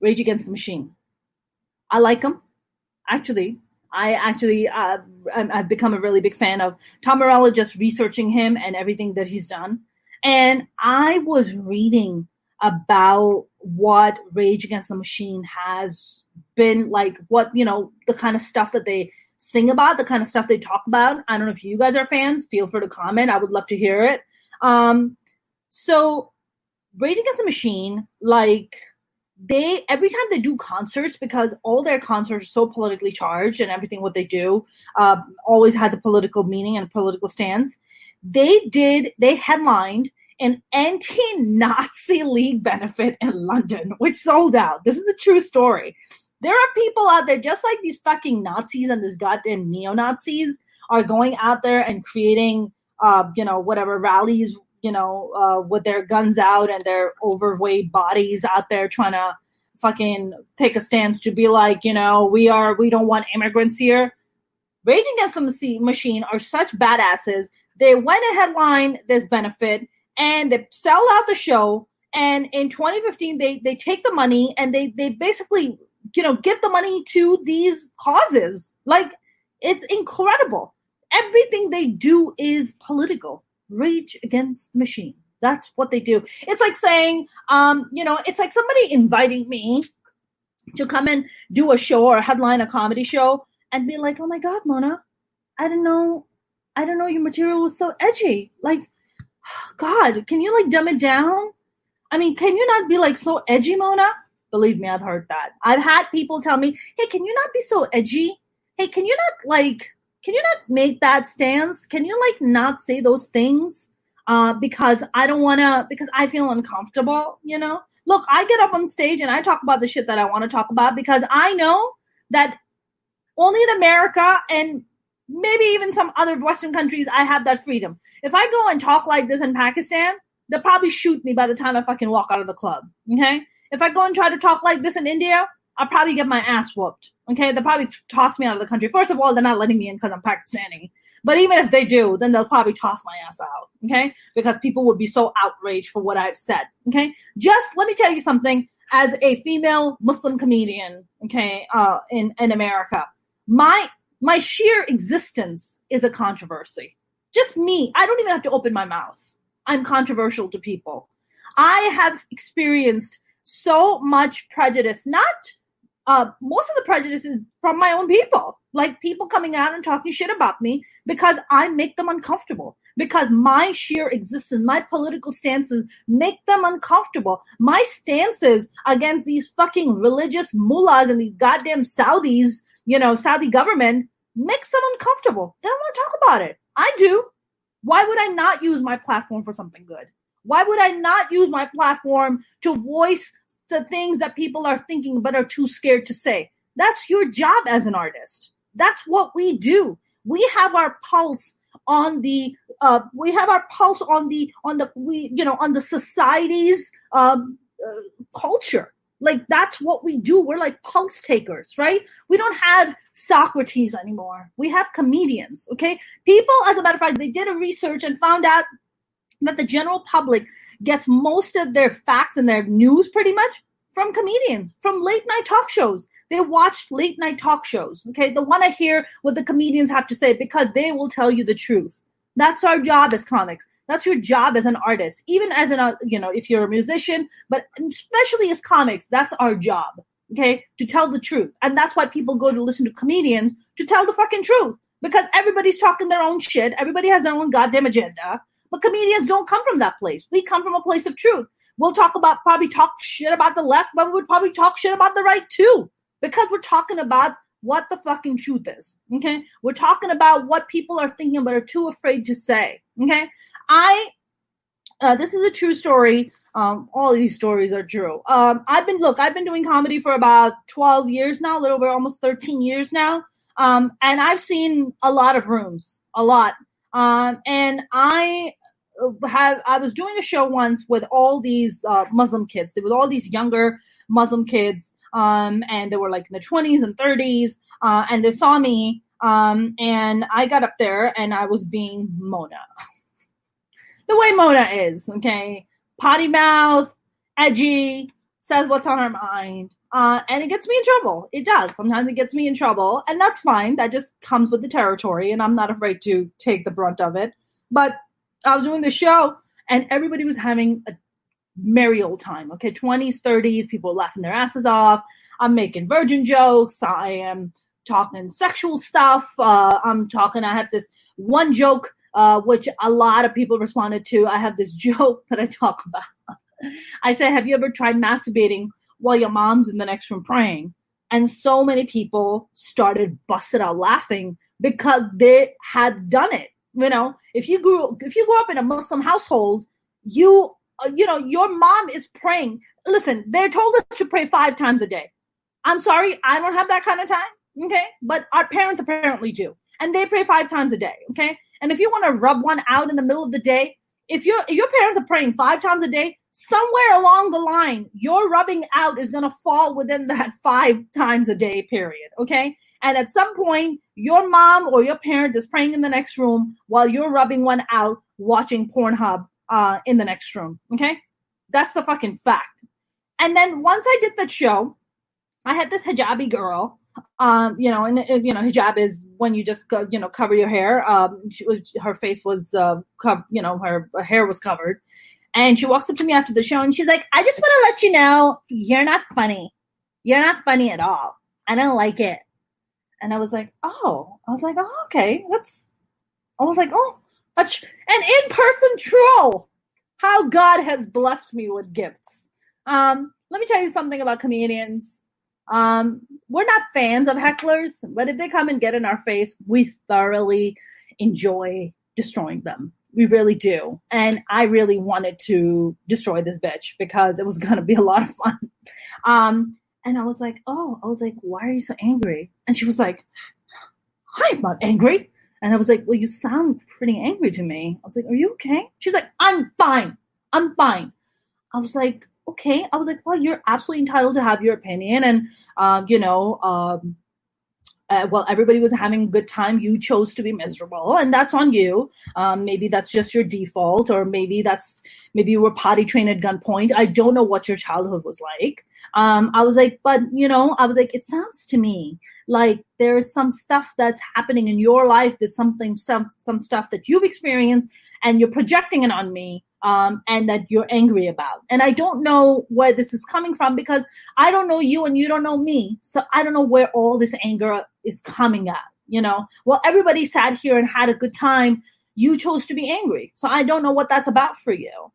Rage Against the Machine. I like them. Actually, I actually uh, I've become a really big fan of Tom Morello. Just researching him and everything that he's done, and I was reading about what Rage Against the Machine has been like. What you know, the kind of stuff that they sing about, the kind of stuff they talk about. I don't know if you guys are fans. Feel free to comment. I would love to hear it. Um, so, Rage Against the Machine, like they every time they do concerts because all their concerts are so politically charged and everything what they do uh, always has a political meaning and a political stance they did they headlined an anti-nazi league benefit in london which sold out this is a true story there are people out there just like these fucking nazis and this goddamn neo-nazis are going out there and creating uh, you know whatever rallies you know, uh, with their guns out and their overweight bodies out there trying to fucking take a stance to be like, you know, we are, we don't want immigrants here. Rage Against the Machine are such badasses. They went and headline this benefit and they sell out the show. And in 2015, they they take the money and they they basically you know give the money to these causes. Like it's incredible. Everything they do is political rage against the machine. That's what they do. It's like saying, um, you know, it's like somebody inviting me to come and do a show or headline a comedy show and be like, oh my God, Mona, I didn't know, I don't know your material was so edgy. Like, God, can you like dumb it down? I mean, can you not be like so edgy, Mona? Believe me, I've heard that. I've had people tell me, hey, can you not be so edgy? Hey, can you not like can you not make that stance? Can you like not say those things? Uh, because I don't want to, because I feel uncomfortable, you know? Look, I get up on stage and I talk about the shit that I want to talk about because I know that only in America and maybe even some other Western countries, I have that freedom. If I go and talk like this in Pakistan, they'll probably shoot me by the time I fucking walk out of the club. Okay? If I go and try to talk like this in India, I'll probably get my ass whooped. Okay, they'll probably toss me out of the country. First of all, they're not letting me in because I'm Pakistani. But even if they do, then they'll probably toss my ass out. Okay, because people would be so outraged for what I've said. Okay, just let me tell you something. As a female Muslim comedian, okay, uh, in in America, my my sheer existence is a controversy. Just me. I don't even have to open my mouth. I'm controversial to people. I have experienced so much prejudice, not uh, most of the prejudice is from my own people, like people coming out and talking shit about me because I make them uncomfortable. Because my sheer existence, my political stances make them uncomfortable. My stances against these fucking religious mullahs and these goddamn Saudis, you know, Saudi government makes them uncomfortable. They don't want to talk about it. I do. Why would I not use my platform for something good? Why would I not use my platform to voice the things that people are thinking but are too scared to say. That's your job as an artist. That's what we do. We have our pulse on the uh, we have our pulse on the on the we you know on the society's um, uh, culture like that's what we do we're like pulse takers right we don't have socrates anymore we have comedians okay people as a matter of fact they did a research and found out that the general public gets most of their facts and their news pretty much from comedians, from late night talk shows. They watch late night talk shows. Okay. They want to hear what the comedians have to say because they will tell you the truth. That's our job as comics. That's your job as an artist, even as an, uh, you know, if you're a musician, but especially as comics, that's our job. Okay. To tell the truth. And that's why people go to listen to comedians to tell the fucking truth because everybody's talking their own shit. Everybody has their own goddamn agenda. But comedians don't come from that place. We come from a place of truth. We'll talk about probably talk shit about the left, but we would probably talk shit about the right too. Because we're talking about what the fucking truth is. Okay. We're talking about what people are thinking but are too afraid to say. Okay. I uh, this is a true story. Um, all these stories are true. Um, I've been look, I've been doing comedy for about 12 years now, a little over almost 13 years now. Um, and I've seen a lot of rooms, a lot. Um, and I have I was doing a show once with all these uh, Muslim kids. There was all these younger Muslim kids, um, and they were like in their twenties and thirties, uh, and they saw me, um, and I got up there and I was being Mona, the way Mona is, okay, potty mouth, edgy, says what's on her mind. Uh, and it gets me in trouble. It does. Sometimes it gets me in trouble, and that's fine. That just comes with the territory, and I'm not afraid to take the brunt of it. But I was doing the show and everybody was having a merry old time. Okay, 20s, 30s, people laughing their asses off. I'm making virgin jokes. I am talking sexual stuff. Uh, I'm talking, I have this one joke, uh, which a lot of people responded to. I have this joke that I talk about. I said, Have you ever tried masturbating while your mom's in the next room praying? And so many people started busted out laughing because they had done it you know? If you grew if you grew up in a muslim household you uh, you know your mom is praying. Listen they're told us to pray five times a day. I'm sorry i don't have that kind of time okay? But our parents apparently do. And they pray five times a day okay? And if you want to rub one out in the middle of the day if your if your parents are praying five times a day somewhere along the line your rubbing out is going to fall within that five times a day period okay and at some point, your mom or your parent is praying in the next room while you're rubbing one out watching Pornhub uh, in the next room. Okay? That's the fucking fact. And then once I did the show, I had this hijabi girl. Um, you know, and you know, hijab is when you just go, you know cover your hair. Um, was, her face was, uh, co- you know, her, her hair was covered, and she walks up to me after the show and she's like, "I just want to let you know you're not funny. You're not funny at all. I don't like it." And I was like, oh, I was like, oh, okay, that's, I was like, oh, tr- an in person troll. How God has blessed me with gifts. Um, let me tell you something about comedians. Um, we're not fans of hecklers, but if they come and get in our face, we thoroughly enjoy destroying them. We really do. And I really wanted to destroy this bitch because it was going to be a lot of fun. Um, and I was like, oh, I was like, why are you so angry? And she was like, I'm not angry. And I was like, well, you sound pretty angry to me. I was like, are you okay? She's like, I'm fine. I'm fine. I was like, okay. I was like, well, you're absolutely entitled to have your opinion. And, um, you know, um, uh, well, everybody was having a good time. You chose to be miserable, and that's on you. Um, maybe that's just your default, or maybe that's maybe you were potty trained at gunpoint. I don't know what your childhood was like. Um, I was like, but you know, I was like, it sounds to me like there's some stuff that's happening in your life. There's something, some some stuff that you've experienced, and you're projecting it on me um, and that you're angry about. And I don't know where this is coming from because I don't know you and you don't know me. So I don't know where all this anger is coming at. You know, well, everybody sat here and had a good time. You chose to be angry. So I don't know what that's about for you.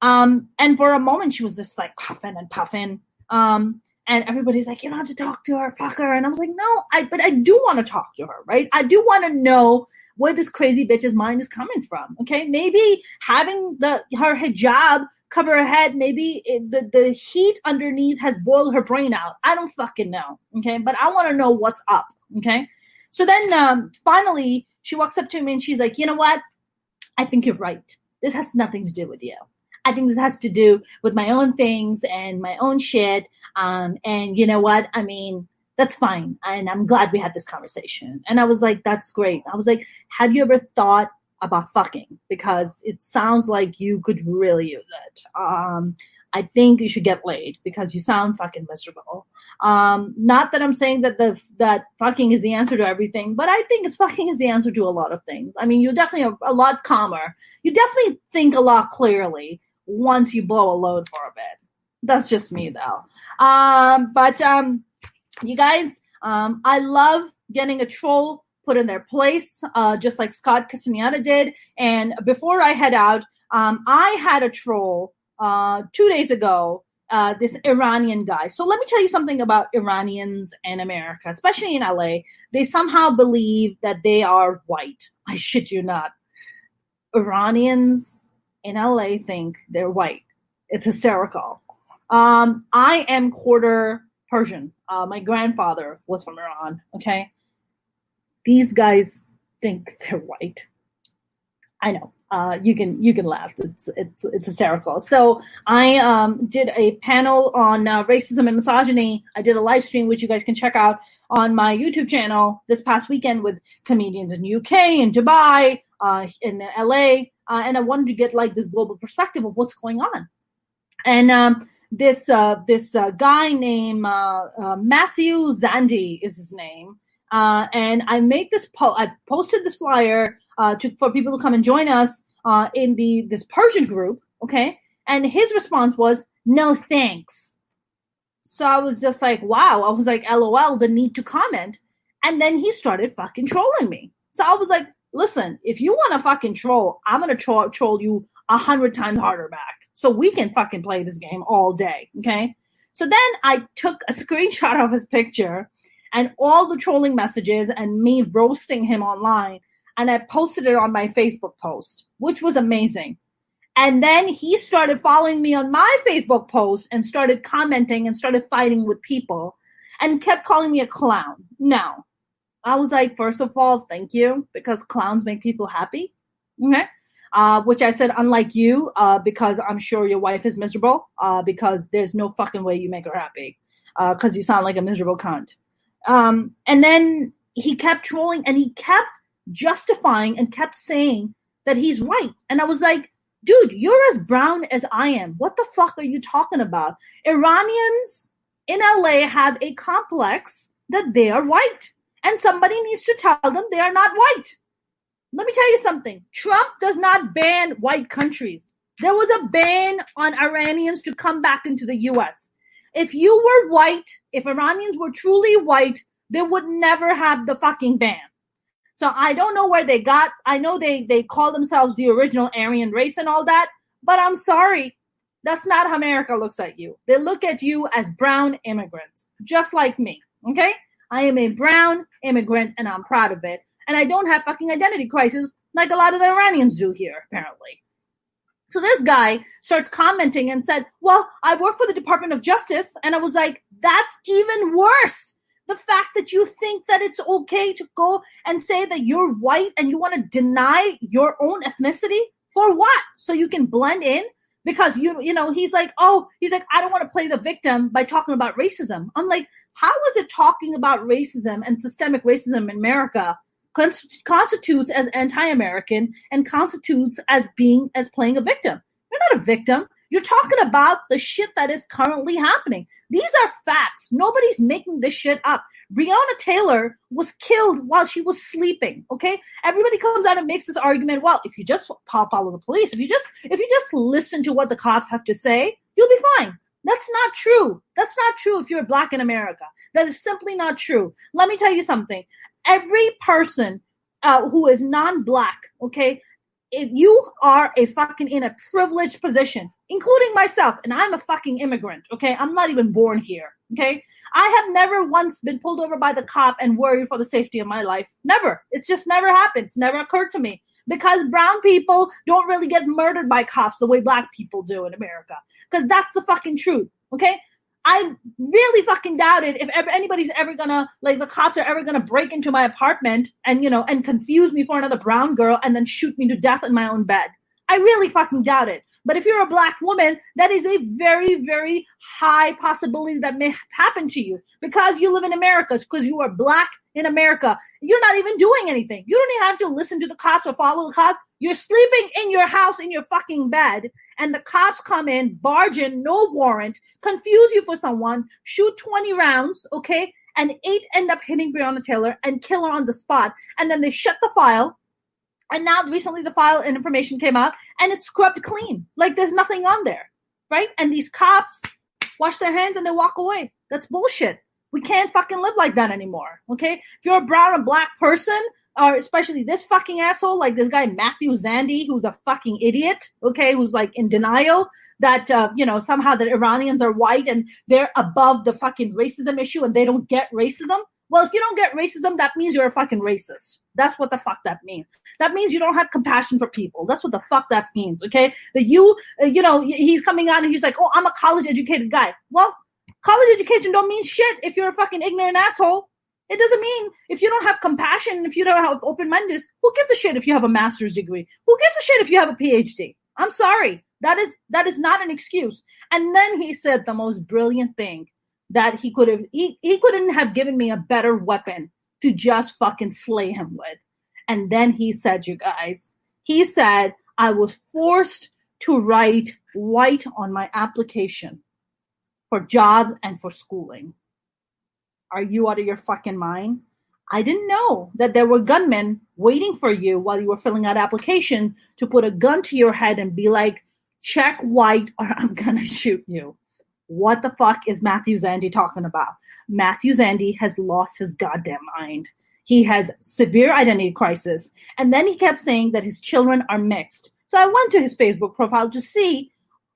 Um, and for a moment, she was just like puffing and puffing. Um, and everybody's like, you don't have to talk to her, fuck her. And I was like, no, I, but I do want to talk to her, right? I do want to know where this crazy bitch's mind is coming from. Okay, maybe having the her hijab cover her head, maybe it, the the heat underneath has boiled her brain out. I don't fucking know. Okay, but I want to know what's up. Okay, so then um, finally she walks up to me and she's like, you know what? I think you're right. This has nothing to do with you. I think this has to do with my own things and my own shit. Um, and you know what? I mean, that's fine. And I'm glad we had this conversation. And I was like, that's great. I was like, have you ever thought about fucking? Because it sounds like you could really use it. Um, I think you should get laid because you sound fucking miserable. Um, not that I'm saying that the that fucking is the answer to everything, but I think it's fucking is the answer to a lot of things. I mean, you're definitely a, a lot calmer. You definitely think a lot clearly once you blow a load for a bit. That's just me though. Um, but um, you guys, um, I love getting a troll put in their place, uh, just like Scott Castaneda did. And before I head out, um, I had a troll uh, two days ago, uh, this Iranian guy. So let me tell you something about Iranians in America, especially in LA. They somehow believe that they are white. I shit you not. Iranians in LA think they're white. It's hysterical. Um, I am quarter Persian. Uh, my grandfather was from Iran. Okay, these guys think they're white. I know. Uh, you can you can laugh. It's it's it's hysterical. So I um, did a panel on uh, racism and misogyny. I did a live stream which you guys can check out on my YouTube channel this past weekend with comedians in UK and Dubai, uh, in LA, uh, and I wanted to get like this global perspective of what's going on. And um, this uh, this uh, guy named Matthew Zandi is his name, and I made this po- I posted this flyer uh, to, for people to come and join us uh, in the this Persian group. Okay, and his response was no thanks. So I was just like, wow. I was like, lol, the need to comment. And then he started fucking trolling me. So I was like, listen, if you want to fucking troll, I'm gonna troll, troll you a hundred times harder back. So we can fucking play this game all day. Okay. So then I took a screenshot of his picture and all the trolling messages and me roasting him online and I posted it on my Facebook post, which was amazing. And then he started following me on my Facebook post and started commenting and started fighting with people and kept calling me a clown. Now, I was like, first of all, thank you, because clowns make people happy. Okay. Uh, which I said, unlike you, uh, because I'm sure your wife is miserable, uh, because there's no fucking way you make her happy, because uh, you sound like a miserable cunt. Um, and then he kept trolling and he kept justifying and kept saying that he's white. And I was like, dude, you're as brown as I am. What the fuck are you talking about? Iranians in LA have a complex that they are white. And somebody needs to tell them they are not white. Let me tell you something Trump does not ban white countries. There was a ban on Iranians to come back into the US. If you were white, if Iranians were truly white, they would never have the fucking ban. So I don't know where they got. I know they they call themselves the original Aryan race and all that, but I'm sorry, that's not how America looks at you. They look at you as brown immigrants, just like me. Okay, I am a brown immigrant, and I'm proud of it. And I don't have fucking identity crisis like a lot of the Iranians do here, apparently. So this guy starts commenting and said, Well, I work for the Department of Justice. And I was like, That's even worse the fact that you think that it's okay to go and say that you're white and you want to deny your own ethnicity for what? So you can blend in? Because you you know, he's like, oh, he's like, I don't want to play the victim by talking about racism. I'm like, how is it talking about racism and systemic racism in America constitutes as anti-American and constitutes as being as playing a victim? You're not a victim. You're talking about the shit that is currently happening. These are facts. Nobody's making this shit up. Breonna Taylor was killed while she was sleeping. Okay, everybody comes out and makes this argument. Well, if you just follow the police, if you just if you just listen to what the cops have to say, you'll be fine. That's not true. That's not true if you're black in America. That is simply not true. Let me tell you something. Every person uh, who is non-black, okay, if you are a fucking in a privileged position, including myself, and I'm a fucking immigrant, okay? I'm not even born here, okay? I have never once been pulled over by the cop and worried for the safety of my life. Never. It's just never happened. It's never occurred to me because brown people don't really get murdered by cops the way black people do in America. Because that's the fucking truth, okay? I really fucking doubted if ever, anybody's ever gonna like the cops are ever gonna break into my apartment and you know and confuse me for another brown girl and then shoot me to death in my own bed. I really fucking doubt it. But if you're a black woman, that is a very, very high possibility that may happen to you because you live in America, because you are black in America. You're not even doing anything. You don't even have to listen to the cops or follow the cops. You're sleeping in your house in your fucking bed, and the cops come in, barge in, no warrant, confuse you for someone, shoot 20 rounds, okay? And eight end up hitting Breonna Taylor and kill her on the spot. And then they shut the file. And now recently the file and information came out and it's scrubbed clean. Like there's nothing on there. Right? And these cops wash their hands and they walk away. That's bullshit. We can't fucking live like that anymore. Okay? If you're a brown or black person, or especially this fucking asshole, like this guy Matthew Zandi, who's a fucking idiot, okay, who's like in denial that uh, you know somehow that Iranians are white and they're above the fucking racism issue and they don't get racism. Well, if you don't get racism, that means you're a fucking racist. That's what the fuck that means. That means you don't have compassion for people. That's what the fuck that means. Okay, that you, uh, you know, he's coming out and he's like, "Oh, I'm a college educated guy." Well, college education don't mean shit if you're a fucking ignorant asshole. It doesn't mean if you don't have compassion, if you don't have open mindedness, who gives a shit if you have a master's degree? Who gives a shit if you have a PhD? I'm sorry. That is that is not an excuse. And then he said the most brilliant thing that he could have he, he couldn't have given me a better weapon to just fucking slay him with. And then he said, you guys, he said, I was forced to write white on my application for jobs and for schooling. Are you out of your fucking mind? I didn't know that there were gunmen waiting for you while you were filling out application to put a gun to your head and be like, check white or I'm gonna shoot you. What the fuck is Matthew Zandi talking about? Matthew Zandi has lost his goddamn mind. He has severe identity crisis. And then he kept saying that his children are mixed. So I went to his Facebook profile to see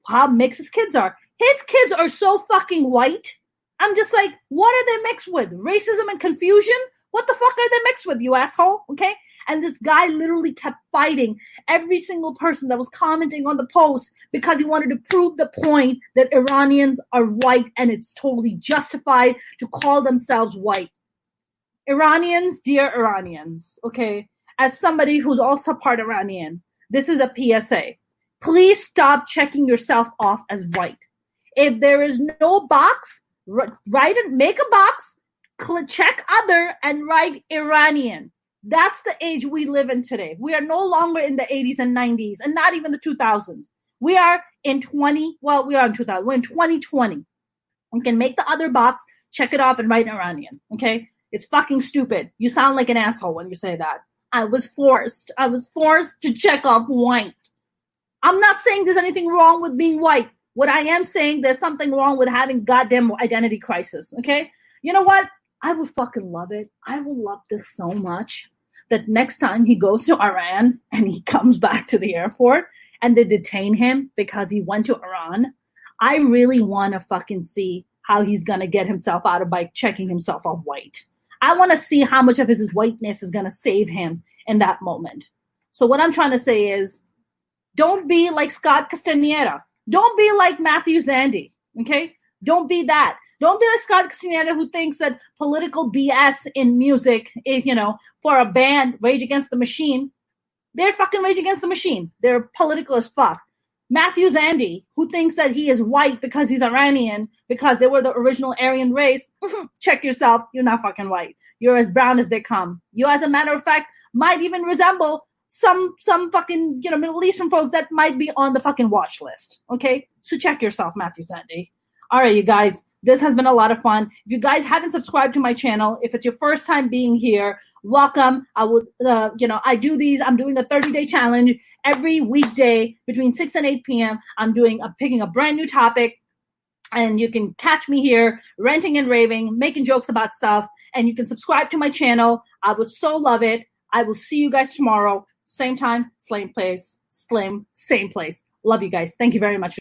how mixed his kids are. His kids are so fucking white. I'm just like, what are they mixed with? Racism and confusion? What the fuck are they mixed with, you asshole? Okay. And this guy literally kept fighting every single person that was commenting on the post because he wanted to prove the point that Iranians are white and it's totally justified to call themselves white. Iranians, dear Iranians, okay, as somebody who's also part Iranian, this is a PSA. Please stop checking yourself off as white. If there is no box, write it, make a box, check other and write Iranian. That's the age we live in today. We are no longer in the 80s and 90s and not even the 2000s. We are in 20, well, we are in 2000. We're in 2020. You can make the other box, check it off, and write Iranian. Okay? It's fucking stupid. You sound like an asshole when you say that. I was forced. I was forced to check off white. I'm not saying there's anything wrong with being white. What I am saying, there's something wrong with having goddamn identity crisis. Okay? You know what? I would fucking love it. I will love this so much that next time he goes to Iran and he comes back to the airport and they detain him because he went to Iran, I really want to fucking see how he's to get himself out of by checking himself off white. I want to see how much of his whiteness is going to save him in that moment. So what I'm trying to say is don't be like Scott Castaneda. Don't be like Matthew Zandi. Okay? Don't be that. Don't be like Scott Castaneda who thinks that political BS in music is, you know, for a band, Rage Against the Machine, they're fucking Rage Against the Machine. They're political as fuck. Matthew Zandi, who thinks that he is white because he's Iranian, because they were the original Aryan race, mm-hmm, check yourself. You're not fucking white. You're as brown as they come. You, as a matter of fact, might even resemble some some fucking you know Middle Eastern folks that might be on the fucking watch list. Okay, so check yourself, Matthew Zandi. All right, you guys. This has been a lot of fun. If you guys haven't subscribed to my channel, if it's your first time being here, welcome. I would, uh, you know, I do these. I'm doing a 30 day challenge every weekday between 6 and 8 p.m. I'm doing, I'm picking a brand new topic and you can catch me here ranting and raving, making jokes about stuff, and you can subscribe to my channel. I would so love it. I will see you guys tomorrow, same time, same place, same, same place. Love you guys. Thank you very much.